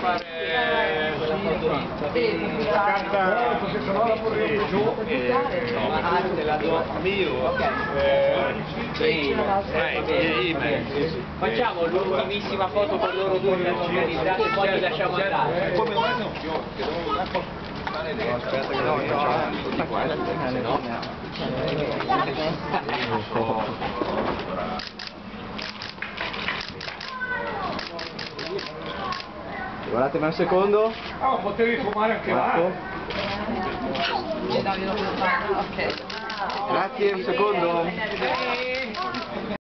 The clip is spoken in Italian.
fare la foto Carta, se no la vorrei giù. Te? La do io. Facciamo l'ultimissima foto con loro due che hanno organizzato e poi li lasciamo andare. Come Aspetta che lo facciamo tutti qua. Guardate un secondo. Ah, potevi fumare anche là. Ecco. Grazie, un secondo.